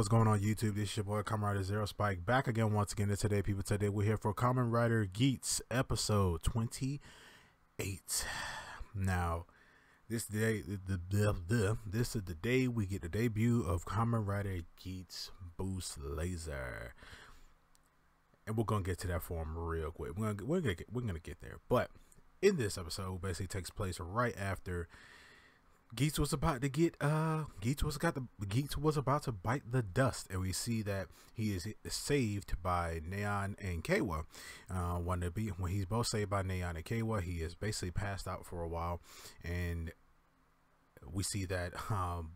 what's going on YouTube? This is your boy Kamen Rider Zero Spike back again once again. Today, people, today we're here for Kamen Rider Geats episode 28. Now, this day, the, the, the, this is the day we get the debut of Kamen Rider Geats Boost Laser, and we're gonna get to that form real quick. We're gonna we're gonna get, we're gonna get there, but in this episode, basically takes place right after Geats was about to get uh Geats was got the Geats was about to bite the dust and we see that he is saved by Neon and Keiwa. Uh when be when he's both saved by Neon and Keiwa, he is basically passed out for a while and we see that um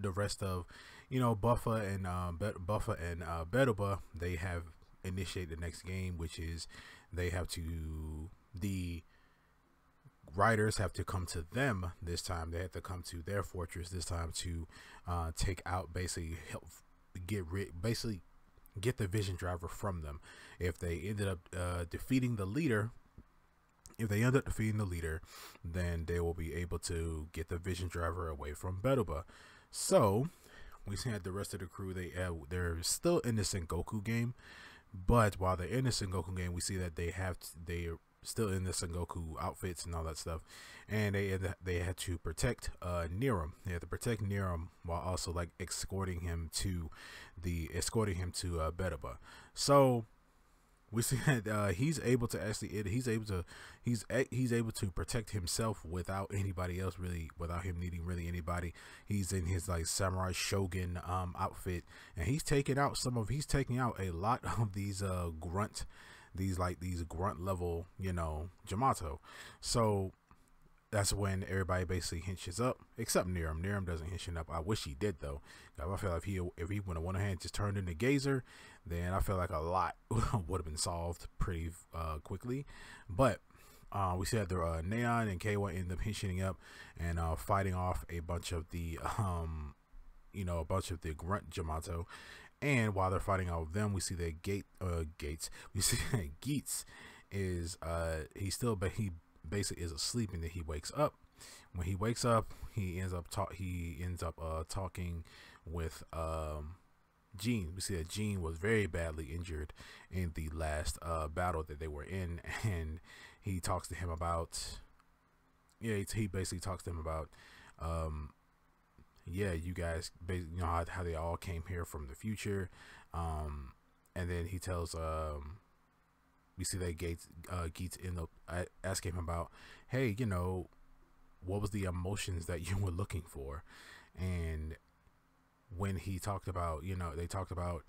the rest of you know Buffa and uh, Buffa and uh Beroba they have initiated the next game which is they have to the riders have to come to them this time. They have to come to their fortress this time to uh, take out, basically help get rid, basically get the vision driver from them. If they ended up uh, defeating the leader, if they end up defeating the leader, then they will be able to get the vision driver away from Beroba. So we that the rest of the crew they uh, they're still in the Sengoku game, but while they're in the Sengoku game, we see that they have they still in the Sengoku outfits and all that stuff, and they they had to protect uh Niram. They had to protect Niram while also like escorting him to the escorting him to uh, Beroba. So we see that uh, he's able to actually he's able to he's he's able to protect himself without anybody else really without him needing really anybody he's in his like samurai shogun um outfit and he's taking out some of he's taking out a lot of these uh grunt these like these grunt level, you know, Jamato. So that's when everybody basically hinges up, except Niram. Niram doesn't hinge up. I wish he did though. I feel like if he if he would have one hand just turned into Gazer, then I feel like a lot would have been solved pretty uh, quickly. But uh, we see that the uh, Neon and Keiwa end up hinching up and uh, fighting off a bunch of the um, you know, a bunch of the grunt Jamato. And while they're fighting out with them, we see that Gate uh Gates, we see that Geats is uh he still but he basically is asleep and then he wakes up. When he wakes up, he ends up talk he ends up uh talking with um Gene. We see that Gene was very badly injured in the last uh battle that they were in and he talks to him about yeah, he basically talks to him about um yeah, you guys, you know how, how they all came here from the future. Um, and then he tells, um, we see that Gates, uh, Gates end up asking him about, hey, you know, what was the emotions that you were looking for? And when he talked about, you know, they talked about,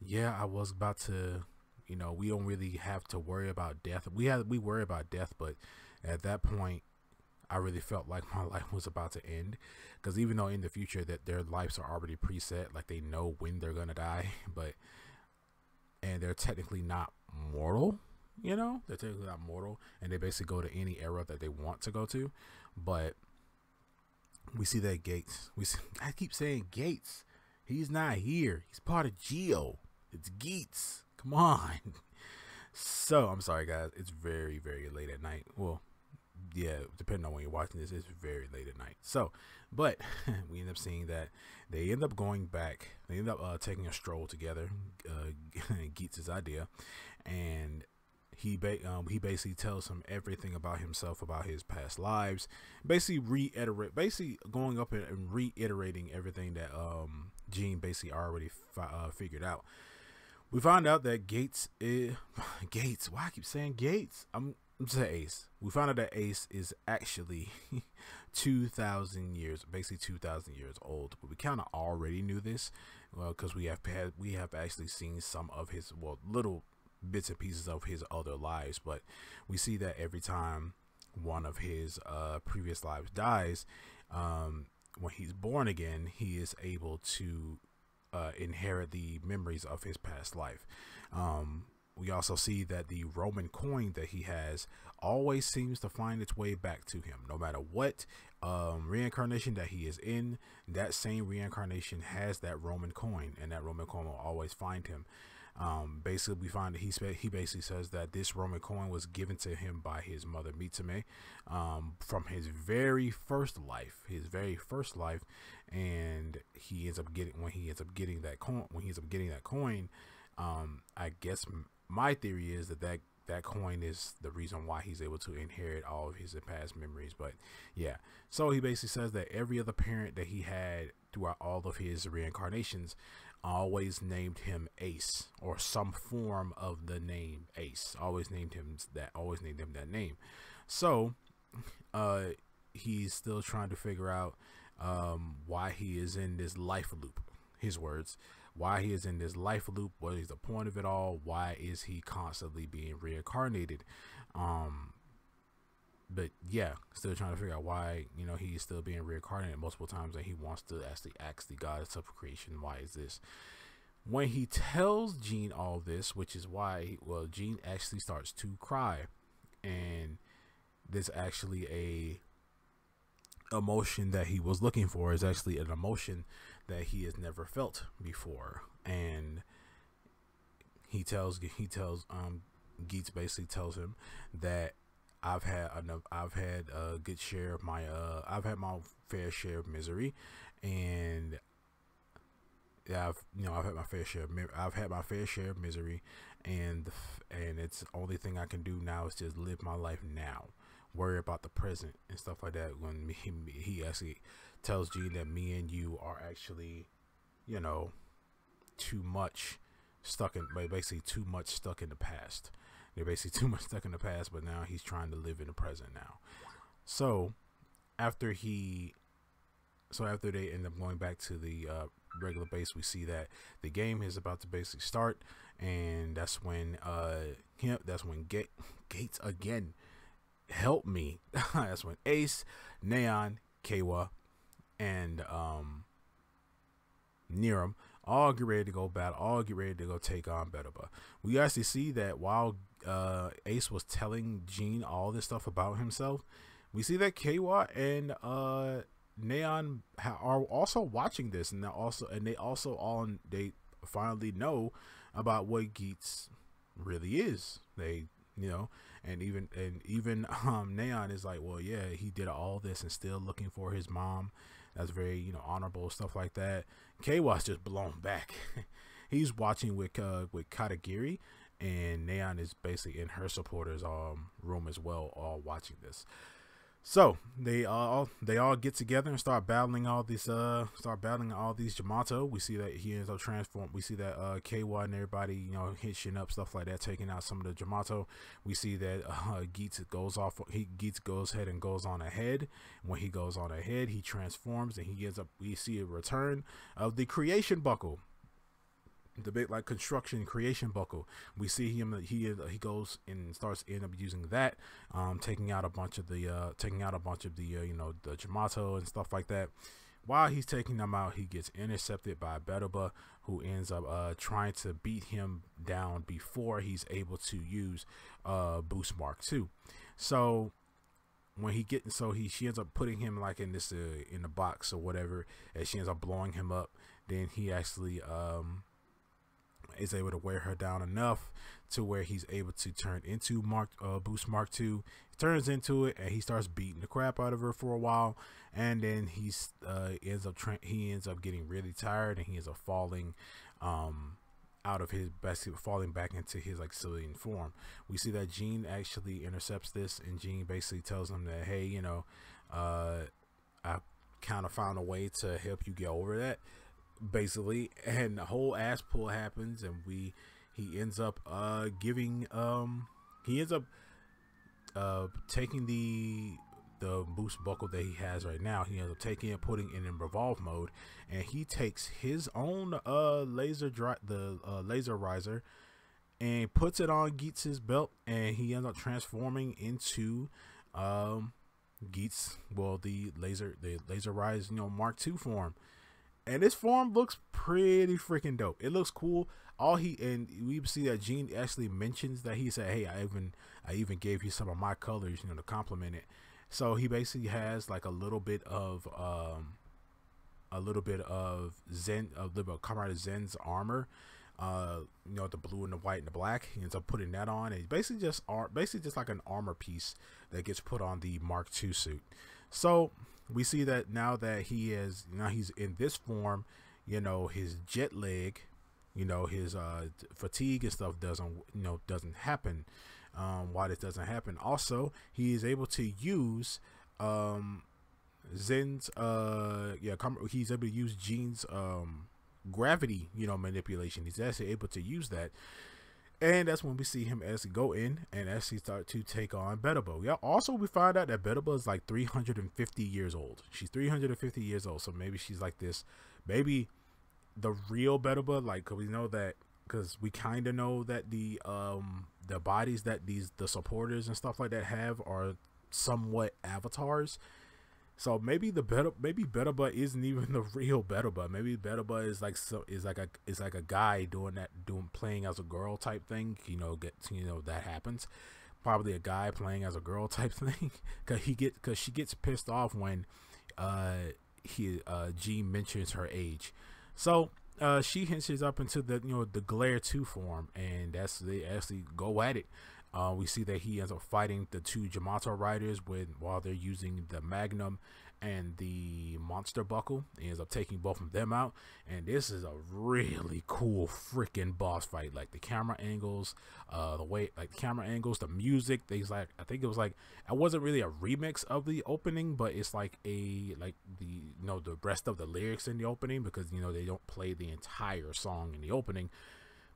yeah, I was about to, you know, we don't really have to worry about death. We had, we worry about death, but at that point, I really felt like my life was about to end because even though in the future that their lives are already preset, like they know when they're gonna die, but and they're technically not mortal, you know, they're technically not mortal, and they basically go to any era that they want to go to, but we see that Gates. We see, I keep saying Gates. He's not here. He's part of Geo. It's Geats, Come on. So I'm sorry, guys. It's very, very late at night. Well, yeah, depending on when you're watching this, it's very late at night. So, but we end up seeing that they end up going back. They end up uh, taking a stroll together. Uh, Geats' idea, and he ba- um, he basically tells him everything about himself, about his past lives. Basically, reiterate, basically going up and reiterating everything that um, Gene basically already fi- uh, figured out. We find out that Gates is Gates. Why I keep saying Gates? I'm to Ace. We found out that Ace is actually 2,000 years, basically 2,000 years old. But we kind of already knew this, well, because we have had we have actually seen some of his well little bits and pieces of his other lives. But we see that every time one of his uh, previous lives dies, um, when he's born again, he is able to uh, inherit the memories of his past life. Um, we also see that the Roman coin that he has always seems to find its way back to him. No matter what um, reincarnation that he is in, that same reincarnation has that Roman coin, and that Roman coin will always find him. Um, basically, we find that he he basically says that this Roman coin was given to him by his mother Mitsume um, from his very first life, his very first life, and he ends up getting when he ends up getting that coin when he ends up getting that coin. Um, I guess my theory is that that that coin is the reason why he's able to inherit all of his past memories. But yeah, so he basically says that every other parent that he had throughout all of his reincarnations always named him Ace or some form of the name Ace. Always named him that. Always named him that name. So, uh, he's still trying to figure out um, why he is in this life loop. His words. Why he is in this life loop? What is the point of it all? Why is he constantly being reincarnated? Um, but yeah, still trying to figure out why you know he's still being reincarnated multiple times, and he wants to actually ask the goddess of creation, why is this? When he tells Jean all this, which is why, well, Jean actually starts to cry, and there's actually a emotion that he was looking for is actually an emotion that he has never felt before, and he tells he tells um Geats basically tells him that I've had enough. I've had a good share of my. Uh, I've had my fair share of misery, and yeah, I've you know I've had my fair share. Of, I've had my fair share of misery, and and it's the only thing I can do now is just live my life now. Worry about the present and stuff like that. When he he actually tells Jean that me and you are actually, you know, too much stuck in basically too much stuck in the past they're basically too much stuck in the past, but now he's trying to live in the present now. So after he, so after they end up going back to the uh, regular base, we see that the game is about to basically start, and that's when uh him, that's when Ga- Gates again help me. that's when Ace, Neon, Keiwa, and um Niram all get ready to go battle, all get ready to go take on Betelgeuse. We actually see that while uh, Ace was telling Jean all this stuff about himself, we see that Keiwa and uh, Neon are also watching this, and they also and they also all they finally know about what Geats really is. They you know, and even and even um, Neon is like, well, yeah, he did all this and still looking for his mom. That's very you know honorable stuff like that. Keiwa's just blown back. He's watching with uh, with Katagiri, and Neon is basically in her supporters um room as well, all watching this. So they all they all get together and start battling all these uh start battling all these Jamato. We see that he ends up transform. We see that uh KY and everybody you know hitching up stuff like that, taking out some of the Jamato. We see that uh Geats goes off. He Geats goes ahead and goes on ahead. When he goes on ahead, he transforms and he ends up. We see a return of the creation buckle the big like construction creation buckle. We see him he he goes and starts end up using that, um, taking out a bunch of the uh, taking out a bunch of the uh, you know the Jamato and stuff like that. While he's taking them out, he gets intercepted by Betelgeuse, who ends up uh, trying to beat him down before he's able to use uh, Boost Mark II. So when he gets so he she ends up putting him like in this uh, in the box or whatever, and she ends up blowing him up. Then he actually um is able to wear her down enough to where he's able to turn into Mark uh, Boost Mark II. He turns into it and he starts beating the crap out of her for a while, and then he's uh, ends up he ends up getting really tired and he ends up falling um, out of his basically falling back into his like civilian form. We see that Jean actually intercepts this, and Jean basically tells him that hey, you know, uh, I kind of found a way to help you get over that basically, and the whole ass pull happens, and we he ends up uh giving um he ends up uh taking the the boost buckle that he has right now. He ends up taking it, putting it in revolve mode, and he takes his own uh laser dry the uh, laser riser and puts it on Geats' belt, and he ends up transforming into um Geats, well the laser the laser rise you know Mark II form and this form looks pretty freaking dope. It looks cool. All he and we see that Jean actually mentions that he said, "Hey, I even I even gave you some of my colors, you know, to compliment it." So he basically has like a little bit of um a little bit of Zen of the Comrade Zen's armor uh, you know, the blue and the white and the black. He ends up putting that on, and basically just ar- basically just like an armor piece that gets put on the Mark II suit. So we see that now that he is now he's in this form, you know, his jet lag, you know, his uh, fatigue and stuff doesn't you know doesn't happen. Um, why this doesn't happen? Also, he is able to use um, Zen's uh yeah, he's able to use Gene's um gravity, you know, manipulation. He's actually able to use that. And that's when we see him as he go in and actually start to take on Betelgeuse. Yeah. Also, we find out that Betelgeuse is like 350 years old. She's 350 years old, so maybe she's like this. Maybe the real Betelgeuse, like, we know that, cause we kind of know that the um the bodies that these the supporters and stuff like that have are somewhat avatars. So maybe the better maybe Betelgeuse isn't even the real Betelgeuse. Maybe Betelgeuse is like so is like a is like a guy doing that doing playing as a girl type thing. You know, get you know that happens. Probably a guy playing as a girl type thing. Cause he get cause she gets pissed off when uh he uh Jean mentions her age. So uh she hinges up into the you know the glare two form and that's they actually go at it. Uh, we see that he ends up fighting the two Jamato riders with while they're using the Magnum and the Monster Buckle. He ends up taking both of them out, and this is a really cool freaking boss fight. Like the camera angles, uh, the way like the camera angles, the music. Things like I think it was like it wasn't really a remix of the opening, but it's like a like the you know the rest of the lyrics in the opening because you know they don't play the entire song in the opening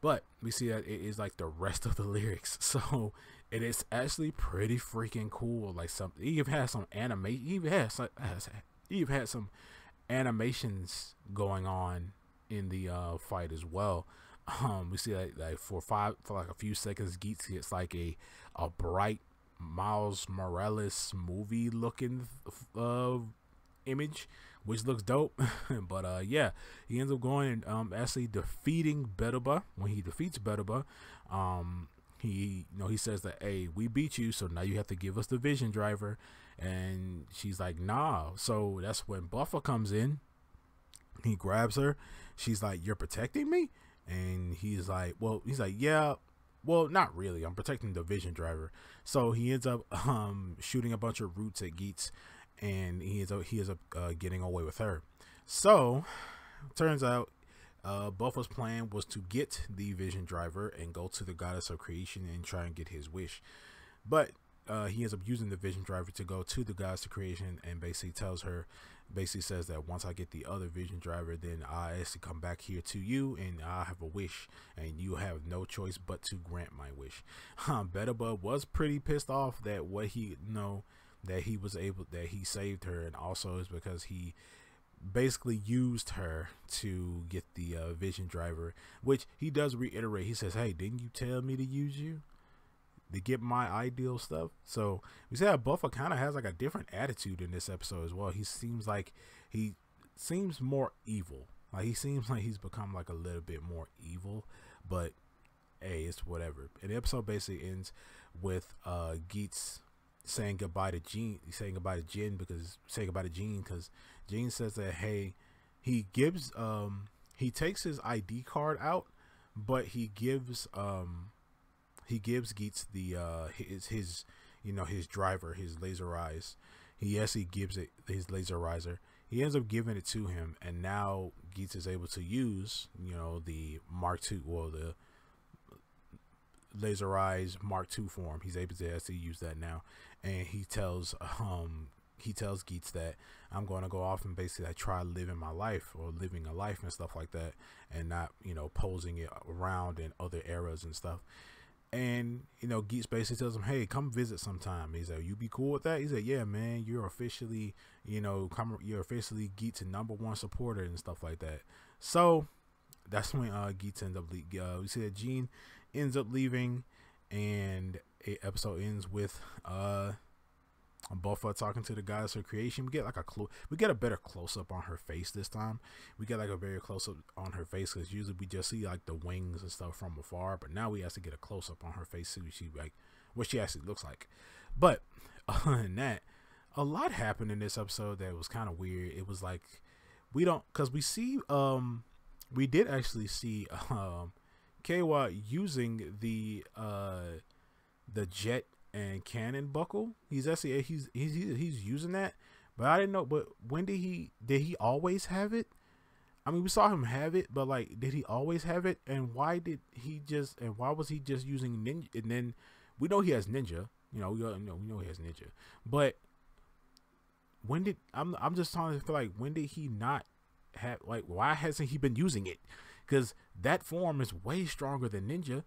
but we see that it is like the rest of the lyrics. So it is actually pretty freaking cool. Like some, even had some animation. Even had some, even had some animations going on in the uh, fight as well. Um, we see that like for five for like a few seconds, Geats gets like a a bright Miles Morales movie looking uh, image which looks dope. but uh, yeah, he ends up going and um, actually defeating Betelgeuse. When he defeats Betelgeuse, um, he you know he says that hey, we beat you, so now you have to give us the Vision Driver. And she's like, nah. So that's when Buffa comes in. He grabs her. She's like, you're protecting me, and he's like, well, he's like, yeah. Well, not really. I'm protecting the Vision Driver. So he ends up um, shooting a bunch of roots at Geats and he is he is uh, getting away with her. So, turns out, uh, Buffa's plan was to get the Vision Driver and go to the Goddess of Creation and try and get his wish, but uh, he ends up using the Vision Driver to go to the Goddess of Creation and basically tells her, basically says that once I get the other Vision Driver, then I actually come back here to you and I have a wish, and you have no choice but to grant my wish. Um, Betelgeuse was pretty pissed off that what he you know that he was able that he saved her and also is because he basically used her to get the uh, vision driver which he does reiterate. He says hey didn't you tell me to use you to get my ideal stuff? So we see how buffa kind of has like a different attitude in this episode as well. He seems like he seems more evil. Like he seems like he's become like a little bit more evil but hey it's whatever. And the episode basically ends with uh geats saying goodbye to Jean, saying goodbye to Jin because saying goodbye to Jean because Jean says that hey, he gives um he takes his ID card out, but he gives um he gives Geats the uh his his you know his driver his laser eyes. He yes he gives it his laser riser. He ends up giving it to him, and now Geats is able to use you know the Mark II or the laserized Mark II form. He's able to actually use that now, and he tells um he tells Geats that I'm going to go off and basically like, try living my life or living a life and stuff like that, and not you know posing it around in other eras and stuff. And you know, Geats basically tells him, "Hey, come visit sometime." He's like, "You be cool with that?" He said, "Yeah, man. You're officially, you know, come. You're officially Geats' number one supporter and stuff like that." So that's when uh Geats ends up. Uh, we see that Jean ends up leaving, and a episode ends with uh Buffa talking to the goddess of creation. We get like a close, we get a better close up on her face this time. We get like a very close up on her face because usually we just see like the wings and stuff from afar, but now we have to get a close up on her face see she like what she actually looks like. But other than that, a lot happened in this episode that was kind of weird. It was like we don't because we see um we did actually see um Keiwa using the uh the jet and cannon buckle. He's actually he's he's he's using that, but I didn't know. But when did he did he always have it? I mean, we saw him have it, but like, did he always have it? And why did he just and why was he just using ninja? And then we know he has ninja. You know, we know we know he has ninja, but when did I'm I'm just trying to feel like when did he not have like why hasn't he been using it? Because that form is way stronger than ninja.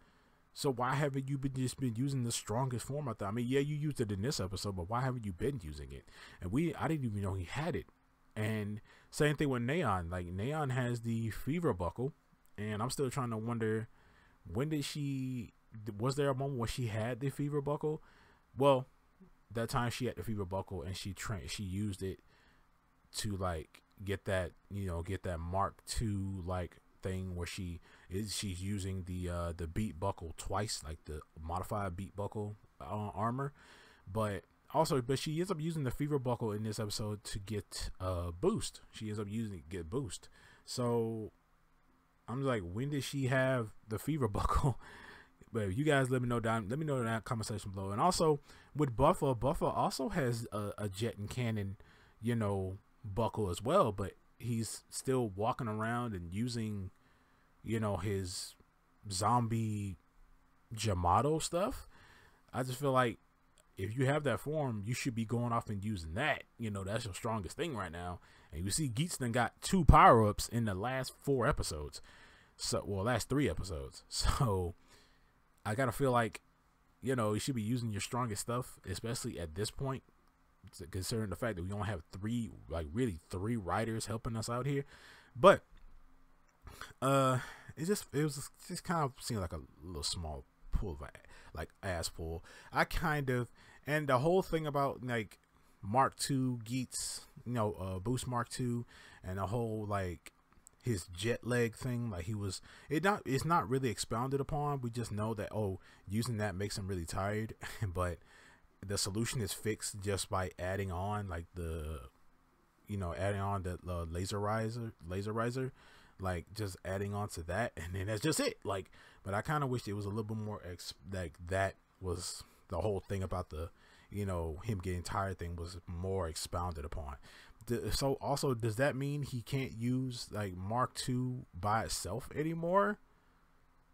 So why haven't you been just been using the strongest form? I thought. I mean, yeah, you used it in this episode, but why haven't you been using it? And we, I didn't even know he had it. And same thing with Neon. Like Neon has the fever buckle, and I'm still trying to wonder when did she? Was there a moment where she had the fever buckle? Well, that time she had the fever buckle, and she trained. She used it to like get that you know get that Mark II like thing where she is she's using the uh the beat buckle twice like the modified beat buckle uh, armor. But also but she ends up using the fever buckle in this episode to get uh boost. She ends up using get boost. So i'm like when did she have the fever buckle? But you guys let me know down let me know in that comment section below. And also with buffa buffa also has a, a jet and cannon you know buckle as well. But he's still walking around and using, you know, his zombie Jamato stuff. I just feel like if you have that form, you should be going off and using that. You know, that's your strongest thing right now. And you see Geatston got two power ups in the last four episodes. So well, last three episodes. So I gotta feel like, you know, you should be using your strongest stuff, especially at this point considering the fact that we only have three, like really three writers helping us out here. But uh, it just it was just kind of seemed like a little small pool of like ass pull. I kind of and the whole thing about like Mark II Geats, you know, uh, Boost Mark II, and the whole like his jet lag thing like he was it not it's not really expounded upon we just know that oh using that makes him really tired but the solution is fixed just by adding on like the you know adding on the laserizer laserizer like just adding on to that and then that's just it like but i kind of wish it was a little bit more ex like that was the whole thing about the you know him getting tired thing was more expounded upon. So also does that mean he can't use like mark ii by itself anymore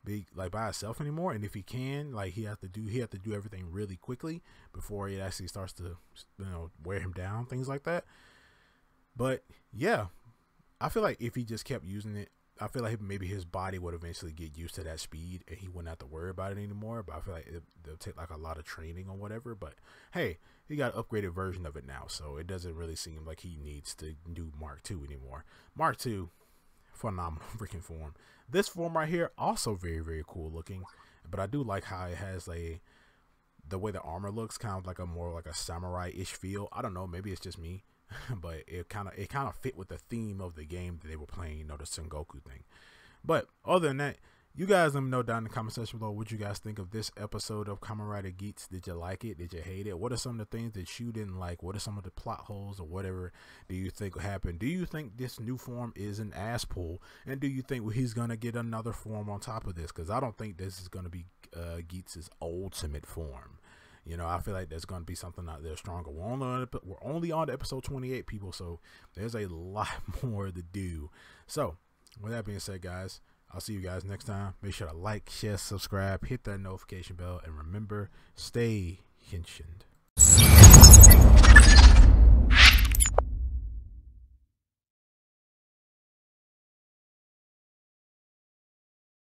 be like by itself anymore. And if he can, like he has to do, he has to do everything really quickly before it actually starts to, you know, wear him down, things like that. But yeah, I feel like if he just kept using it, I feel like maybe his body would eventually get used to that speed and he wouldn't have to worry about it anymore. But I feel like it, will take like a lot of training or whatever. But hey, he got an upgraded version of it now, so it doesn't really seem like he needs to do Mark II anymore. Mark II, phenomenal freaking form. This form right here also very very cool looking, but I do like how it has a the way the armor looks kind of like a more like a samurai ish feel. I don't know, maybe it's just me, but it kind of it kind of fit with the theme of the game that they were playing, you know, the Sengoku thing. But other than that, you guys let me know down in the comment section below what you guys think of this episode of Kamen Rider Geats. Did you like it? Did you hate it? What are some of the things that you didn't like? What are some of the plot holes or whatever do you think happened? Do you think this new form is an ass pull? And do you think he's going to get another form on top of this? Because I don't think this is going to be uh, ultimate form. You know, I feel like there's going to be something out there stronger. We're only on, we're only on episode 28, people, so there's a lot more to do. So, with that being said, guys, I'll see you guys next time. Make sure to like, share, subscribe, hit that notification bell, and remember, stay Hinshined.